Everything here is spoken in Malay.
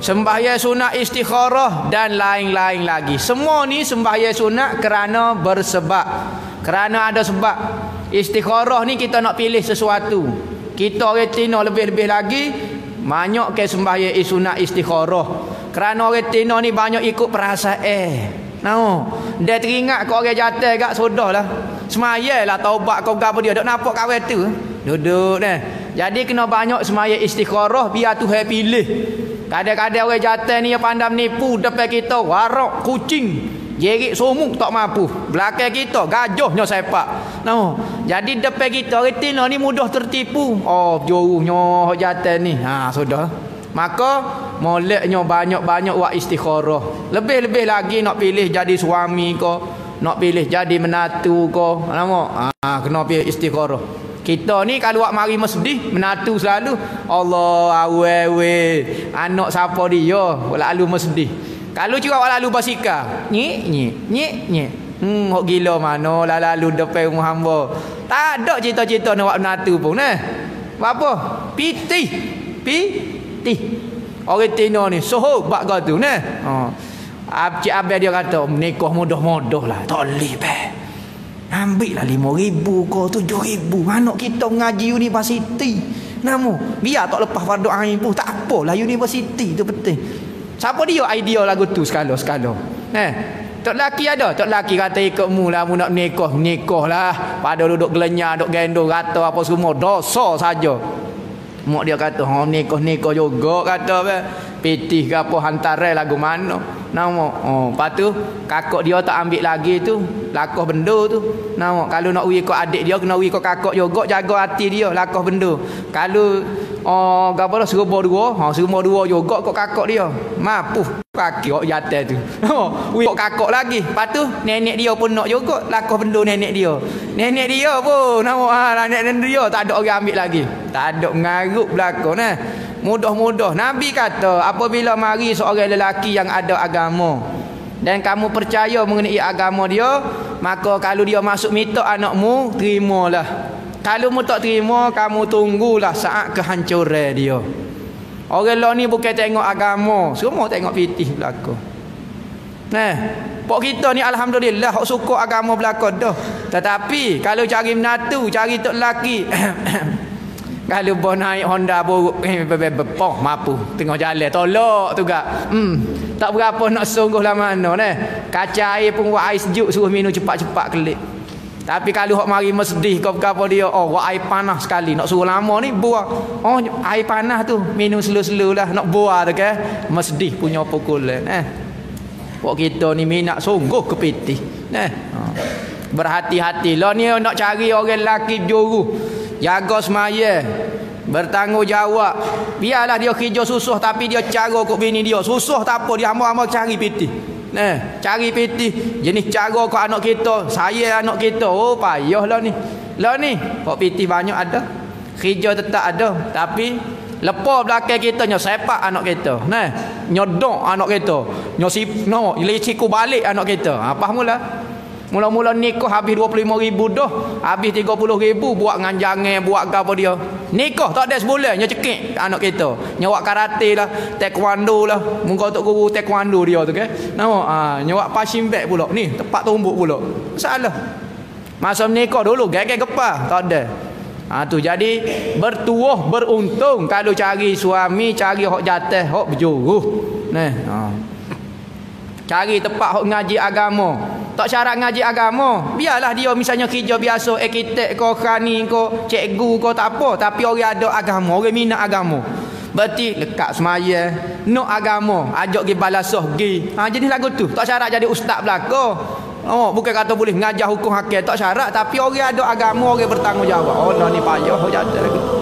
sembahyang sunat istikharah dan lain-lain lagi. Semua ni sembahyang sunat kerana bersebab. Kerana ada sebab. Istikharah ni kita nak pilih sesuatu. Kita Tino lebih-lebih lagi banyak ke sembahyang sunat istikharah. Kerana Tino ni banyak ikut perasaan. Eh. Nah, dia teringat kau orang jatuh gak sudahlah. Semayalah taubat kau gapo dia. Dak nampak kawan tu. Duduk dah. Jadi kena banyak semaya istikharah biar Tuhan pilih. Kadang-kadang orang jatuh ni yang pandang nipu depan kita warak kucing. Jerit somuk tak mampu. Belakang kita gajahnya sepak. No. Jadi depan kita retina ni mudah tertipu. Oh, joruhnya jatuh ni. Ha, sudah. Maka moleknya banyak-banyak buat istikharah. Lebih-lebih lagi nak pilih jadi suami ko, nak pilih jadi menatu ko. Nampak? Ha, kena pilih istikharah. Kita ni kalau buat mari mesdih menatu selalu Allah awewe anak siapa dia lalu mesdih. Kalau juga lalu basikal, nyik nyik nyik nyik. Hmm, hok gila lah lalu depan rumah hamba. Tak ada cerita-cerita nak buat menatu pun eh. Apa? Pitih. Pitih. Orang Tino ni soho kau tu nah. Ha. Cik Abel dia kata nikah mudah-mudah lah. Tak boleh. Ambil lah lima ribu kau tujuh ribu. Anak kita mengaji universiti. Namu, biar tak lepas fardu ain pun tak apalah universiti tu penting. Siapa dia idea lagu tu sekala-sekala. Eh, Tok laki ada, tok laki kata ikut mu lah mu nak nikah, nikah lah. Pada duduk gelenyar, duduk gendong, kata apa semua dosa saja. Mak dia kata, "Ha nikah nikah juga," kata. Pitih ke apa hantarai lagu mana. Nama, oh, lepas tu kakak dia tak ambil lagi tu, lakah benda tu. Nama, kalau nak uwi kau adik dia kena uwi kau kakak juga jaga hati dia lakah benda. Kalau oh gapo dah serba dua, ha serba dua juga kau kakak dia. Mampu kaki kok jatuh tu. Uwi kau kakak lagi. Lepas tu nenek dia pun nak juga lakah benda nenek dia. Nenek dia pun nama ha nenek dia tak ada orang ambil lagi. Tak ada mengarut belakang nah. Mudah-mudah Nabi kata apabila mari seorang lelaki yang ada agama dan kamu percaya mengenai agama dia maka kalau dia masuk minta anakmu terimalah. Kalau mu tak terima kamu tunggulah saat kehancuran dia. Orang lain ni bukan tengok agama, semua tengok pitih belaka. Nah, pok kita ni alhamdulillah hok suka agama belaka dah. Tetapi kalau cari menatu, cari tok lelaki Kalau bos naik Honda bepoh mampu tengah jalan tolak tu gak. Hmm. Tak berapa nak sungguh lah mana ni. Kaca air pun buat air sejuk suruh minum cepat-cepat kelip. Tapi kalau hok mari mesdih kau apa dia oh buat air panas sekali nak suruh lama ni buah. Oh air panas tu minum selu-selu lah nak buah tu ke. Mesdih punya pukulan eh. Wak kita ni minat sungguh kepitih. Eh. Berhati-hati lah ni nak cari orang lelaki juru jaga semaya. Bertanggungjawab. Biarlah dia kerja susah tapi dia cara kok bini dia. Susah tak apa dia hamba-hamba cari piti nah cari piti jenis cara kok anak kita saya anak kita. Oh payahlah ni. Lah ni kok piti banyak ada? Kerja tetap ada tapi lepas belakang kita nyo sepak anak kita. Nah nyodok anak kita. Nyo sip no leciku balik anak kita. Apa mula Mula-mula nikah habis 25 ribu dah. Habis 30 ribu buat nganjangan, buat apa dia. Nikah tak ada sebulan, nya cekik anak kita. Nya buat karate lah, taekwondo lah. Muka untuk guru taekwondo dia tu ke. Nama, ha, nya buat passing back pula. Ni, tempat tumbuk pula. Masalah. Masa nikah dulu, gagak kepah. Tak ada. Ha, tu jadi bertuah beruntung kalau cari suami cari hok jatah hok berjuruh nah ha. cari tempat hok ngaji agama tak syarat ngaji agama. Biarlah dia misalnya kerja biasa arkitek ko khani ko cikgu ko tak apa. Tapi orang ada agama orang minat agama. Berarti lekat semaya. No agama ajak pergi balasah pergi. Ha, jadi lagu tu. Tak syarat jadi ustaz belaka. Oh bukan kata boleh ngajar hukum hakim tak syarat tapi orang ada agama orang bertanggungjawab. Oh no, ni payah jatuh lagi